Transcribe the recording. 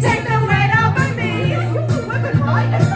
take the weight off of me.